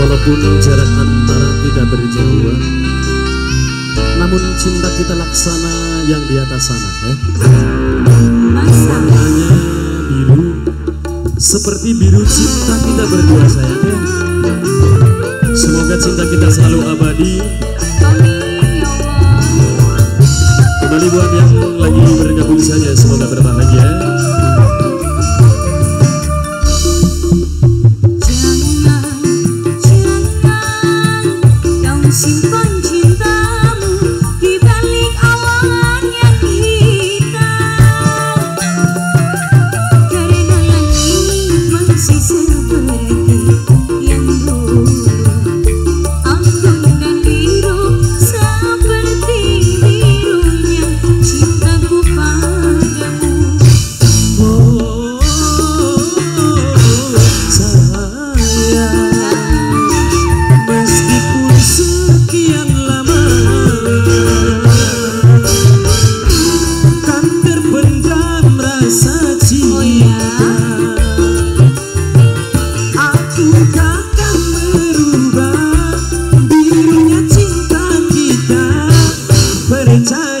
Walaupun jarak antara tidak berjauhan Namun cinta kita laksana yang di atas sana ya. Warnanya biru Seperti biru cinta kita berdua sayang ya. Semoga cinta kita selalu abadi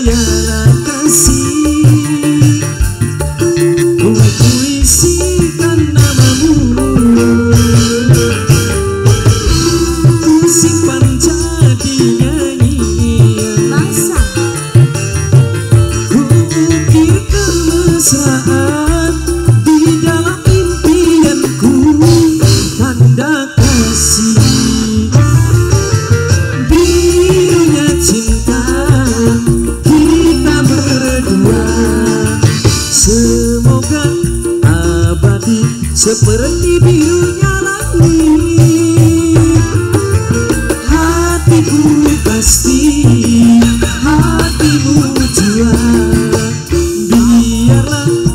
seperti Hello.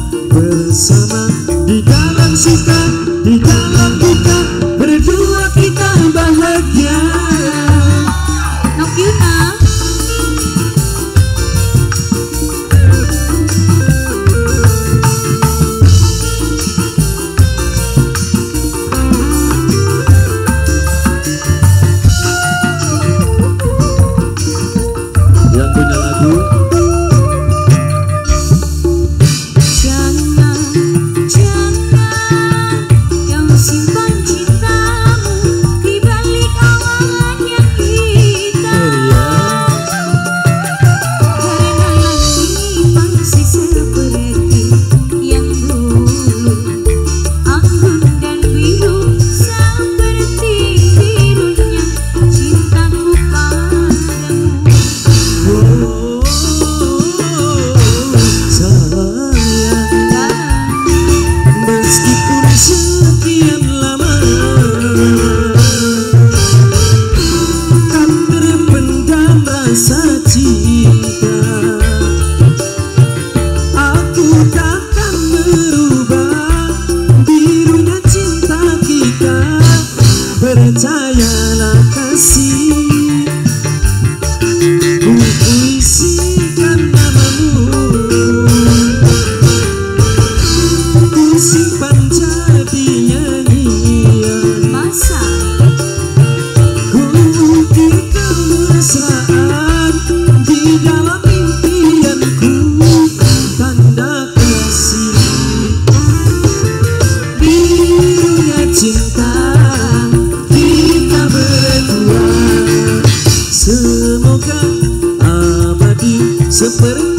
you semoga abadi seperti